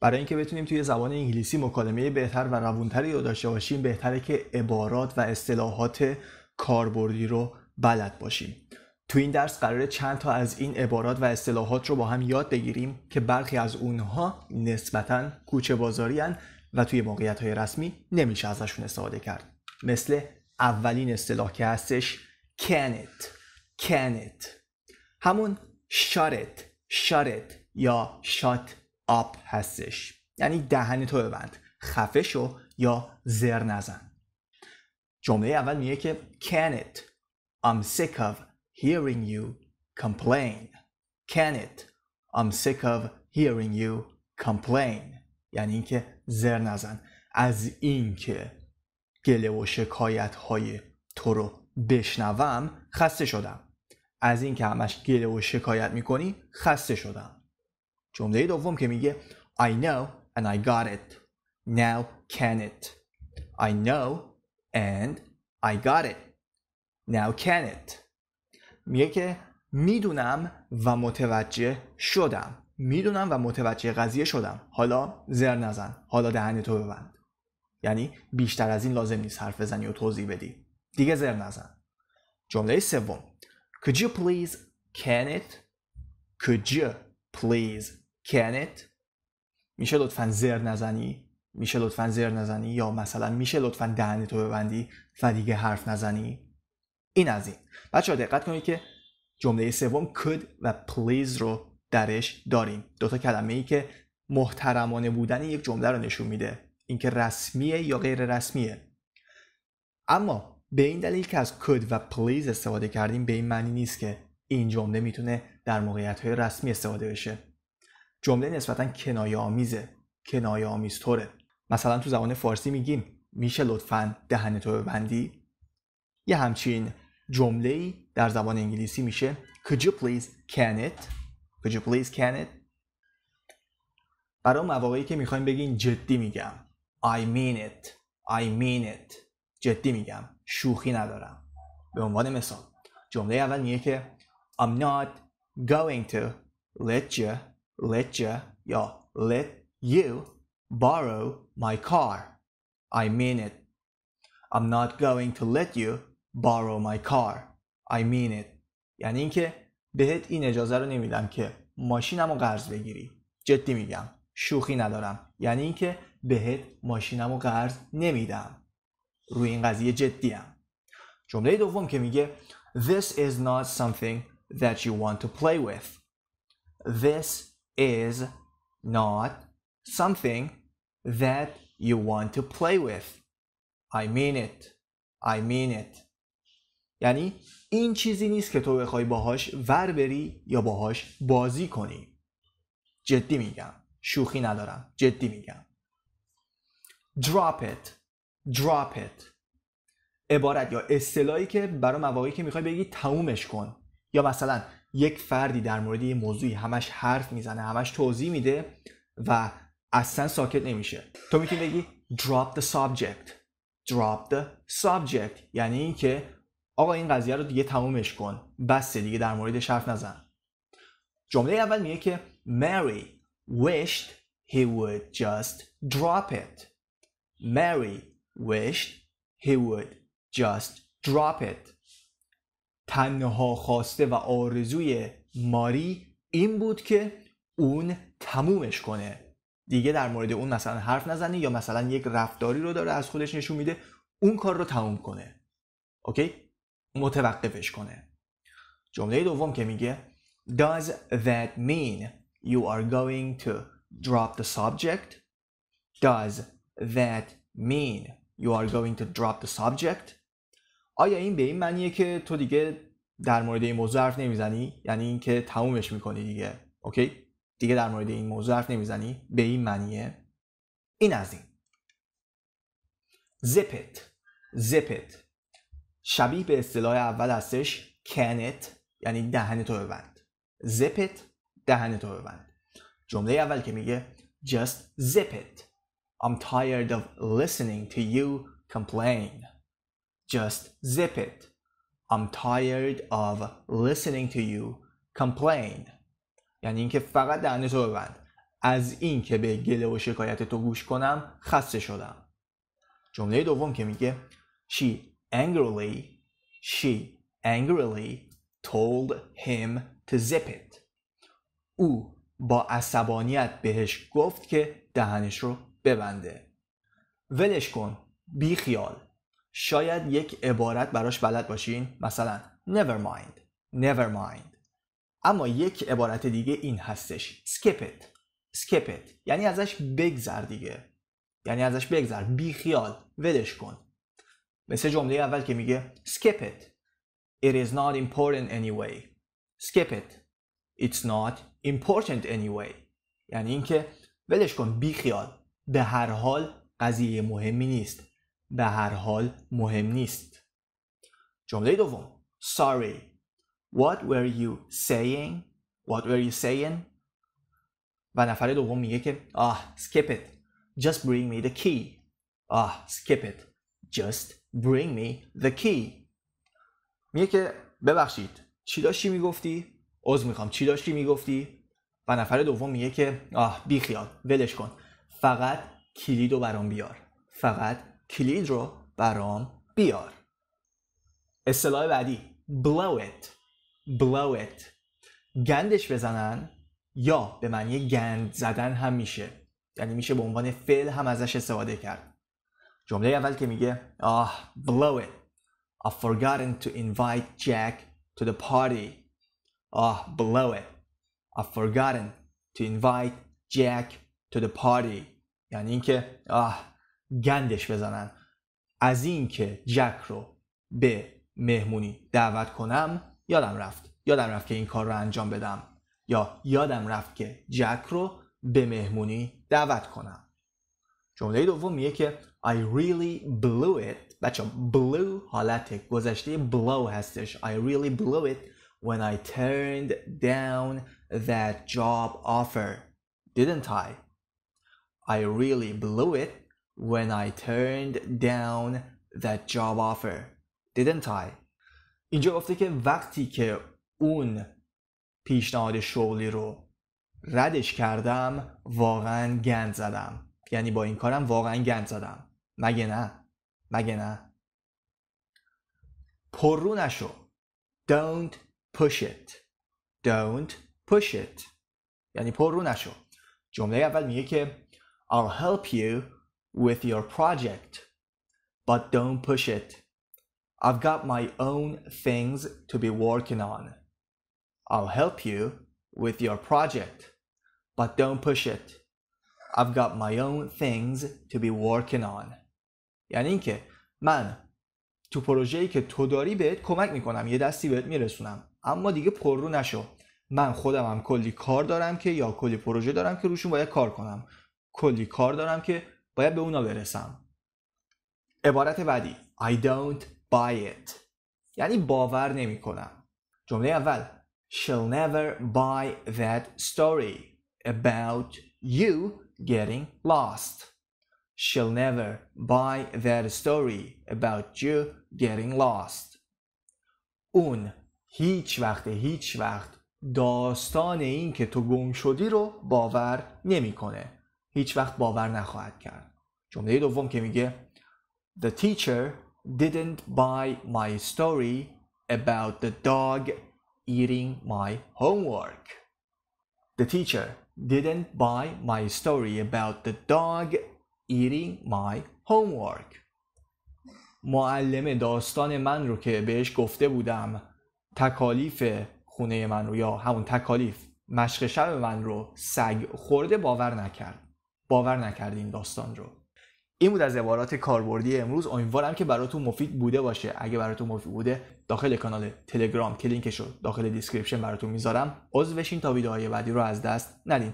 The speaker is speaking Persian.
برای اینکه بتونیم توی زبان انگلیسی مکالمه بهتر و روونتری رو داشته باشیم بهتره که عبارات و اصطلاحات کاربردی رو بلد باشیم. تو این درس قراره چند تا از این عبارات و اصطلاحات رو با هم یاد بگیریم که برخی از اونها نسبتا کوچه بازاری و توی موقعیت های رسمی نمیشه ازشون استفاده کرد. مثل اولین اصطلاح که هستش can it can it همون shut it یا shut up هستش. یعنی دهن تو ببند. خفه شو یا زر نزن. جمله اول میگه که can it? I'm sick of hearing you complain. Can it? I'm sick of hearing you complain. یعنی اینکه زر نزن. از اینکه گله و شکایت های تو رو بشنوم خسته شدم. از اینکه همش گله و شکایت می‌کنی خسته شدم. جمله دوم که میگه I know and I got it. Now can it. I know and I got it. Now can it. میگه که می‌دونم و متوجه شدم. می‌دونم و متوجه قضیه شدم. حالا زر نزن. حالا دهن تو ببند. یعنی بیشتر از این لازم نیست حرف بزنی و توضیح بدی. دیگه زر نزن. جمله سوم. Could you please can it? Could you please it میشه لطفا زر نزنی؟ میشه لطفا زر نزنی؟ یا مثلا میشه لطفا دهن تو ببندی و دیگه حرف نزنی؟ این از این. بچه ها دقت کنید که جمله سوم could و please رو درش داریم. دوتا کلمه ای که محترمانه بودن یک جمله رو نشون میده. اینکه رسمیه یا غیر رسمیه. اما به این دلیل که از could و please استفاده کردیم به این معنی نیست که این جمله می‌تونه در موقعیت های رسمی استفاده بشه. جمله نسبتا کنایه آمیزه کنایه آمیز طوره مثلا تو زبان فارسی میگیم میشه لطفا دهن تو ببندی؟ یه همچین جمله در زبان انگلیسی میشه. Could you please can it? Could you please can it? برای مواقعی که می‌خوایم بگین جدی میگم. I mean it. I mean it. جدی میگم. شوخی ندارم. به عنوان مثال. جمله اول میگه که I'm not going to let you let you یا let you borrow my car. I mean it. I'm not going to let you borrow my car. I mean it. یعنی اینکه بهت این اجازه رو نمیدم که ماشینم رو قرض بگیری. جدی میگم. شوخی ندارم. یعنی اینکه بهت ماشینم رو قرض نمیدم. روی این قضیه جدیم. جمله دوم که میگه This is not something that you want to play with. This is not something that you want to play with. I mean it. I mean it. یعنی این چیزی نیست که تو بخوای باهاش ور بری یا باهاش بازی کنی. جدی میگم. شوخی ندارم. جدی میگم. Drop it. Drop it. عبارت یا اصطلاحی که برای مواقعی که می‌خوای بگی تمومش کن. یا مثلا یک فردی در مورد یه موضوعی همش حرف می‌زنه همش توضیح میده و اصلا ساکت نمیشه. تو می‌تونی بگی drop the subject. Drop the subject. یعنی اینکه آقا این قضیه رو دیگه تمومش کن. بس دیگه در موردش حرف نزن. جمله اول میگه که Mary wished he would just drop it. Mary wished he would just drop it. تنها خواسته و آرزوی ماری این بود که اون تمومش کنه دیگه در مورد اون مثلا حرف نزنه یا مثلا یک رفتاری رو داره از خودش نشون میده اون کار رو تموم کنه اوکی متوقفش کنه جمله دوم که میگه Does that mean you are going to drop the subject? Does that mean you are going to drop the subject? آیا این به این معنیه که تو دیگه در مورد این موضوع حرف نمی‌زنی؟ یعنی اینکه تمومش می‌کنی دیگه اوکی؟ دیگه در مورد این موضوع حرف نمی‌زنی؟ به این معنیه؟ این از این Zip it شبیه به اصطلاح اول هستش it یعنی دهن تو ببند zip it دهن تو ببند جمله اول که میگه just zip it I'm tired of listening to you complain just zip it. I'm tired of listening to you complain. یعنی اینکه فقط دهن تو ببند. از این که به گله و شکایت تو گوش کنم خسته شدم. جمله دوم که میگه she angrily she angrily told him to zip it. او با عصبانیت بهش گفت که دهنش رو ببنده. ولش کن بی خیال. شاید یک عبارت براش بلد باشین؟ مثلا never mind never mind. اما یک عبارت دیگه این هستش skip it skip it. یعنی ازش بگذر دیگه. یعنی ازش بگذر. بی خیال. ولش کن. مثل جمله اول که میگه skip it. It is not important anyway. Skip it. It's not important anyway. یعنی اینکه ولش کن. بی خیال. به هر حال قضیه مهمی نیست. به هر حال مهم نیست. جمله دوم. Sorry. What were you saying? What were you saying? و نفر دوم میگه که آه skip it. Just bring me the key. آه skip it. Just bring me the key. میگه که ببخشید چی داشتی می‌گفتی؟ عذر می‌خوام چی داشتی می‌گفتی؟ و نفر دوم میگه که آه بی خیال ولش کن. فقط کلید رو برام بیار. فقط کلید رو برام بیار. اصطلاح بعدی. Blow it. Blow it. گندش بزنن یا به معنی گند زدن هم میشه. یعنی میشه به عنوان فعل هم ازش استفاده کرد. جمله اول که میگه آه blow it. I've forgotten to invite Jack to the party. آه blow it. I've forgotten to invite Jack to the party. یعنی اینکه آه گندش بزنن. از اینکه جک رو به مهمونی دعوت کنم یادم رفت. یادم رفت که این کار رو انجام بدم. یا یادم رفت که جک رو به مهمونی دعوت کنم. جمله دوم میگه که I really blew it. بچه blew حالت گذشته blow هستش. I really blew it when I turned down that job offer didn't I? I really blew it when I turned down that job offer didn't I? اینجا گفته که وقتی که اون پیشنهاد شغلی رو ردش کردم واقعا گند زدم. یعنی با این کارم واقعا گند زدم. مگه نه؟ مگه نه؟ پررو نشو. Don't push it. Don't push it. یعنی پررو نشو. جمله اول میگه که I'll help you with your project but don't push it. I've got my own things to be working on. I'll help you with your project but don't push it. I've got my own things to be working on. یعنی اینکه من تو پروژه‌ای که تو داری بهت کمک می‌کنم یه دستی بهت میرسونم اما دیگه پررو نشو. من خودم هم کلی کار دارم که یا کلی پروژه دارم که روشون باید کار کنم. کلی کار دارم که باید به اونا برسم عبارت بعدی I don't buy it یعنی باور نمی کنم جمله اول She'll never buy that story about you getting lost She'll never buy that story about you getting lost. اون هیچ وقت هیچ وقت داستان این که تو گم شدی رو باور نمی‌کنه. هیچ وقت باور نخواهد کرد. جمله دوم که میگه The teacher didn't buy my story about the dog eating my homework. The teacher didn't buy my story about the dog eating my homework. معلم داستان من رو که بهش گفته بودم تکالیف خونه من رو یا همون تکالیف مشق شب من رو سگ خورده باور نکرد. باور نکرد این داستان رو. این بود از عبارات کاربردی امروز. امیدوارم که براتون مفید بوده باشه. اگه براتون مفید بوده داخل کانال تلگرام که لینکش رو داخل description براتون می‌ذارم عضو بشین تا ویدیوهای بعدی رو از دست ندین.